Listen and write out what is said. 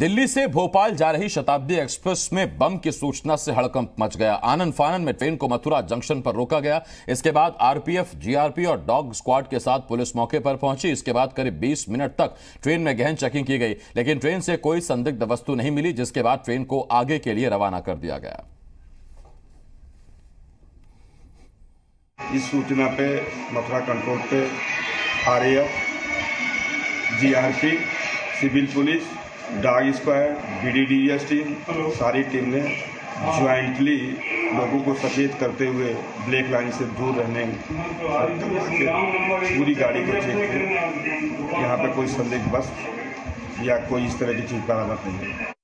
दिल्ली से भोपाल जा रही शताब्दी एक्सप्रेस में बम की सूचना से हड़कंप मच गया। आनंद फानन में ट्रेन को मथुरा जंक्शन पर रोका गया। इसके बाद आरपीएफ, जीआरपी और डॉग स्क्वाड के साथ पुलिस मौके पर पहुँची। इसके बाद करीब 20 मिनट तक ट्रेन में गहन चेकिंग की गई, लेकिन ट्रेन से कोई संदिग्ध वस्तु नहीं मिली, जिसके बाद ट्रेन को आगे के लिए रवाना कर दिया गया। इस सूचना पे, मथुरा कंट्रोल पे RAF GRP, civil police dog squad B D D S team सारी टीम ने ज्वाइंटली लोगों को सचेत करते हुए ब्लैक लाइन से दूर रहने पूरी गाड़ी को चेक किया यहाँ पर कोई संदिग्ध बस या कोई इस तरह की चीज़ बरामद नहीं है।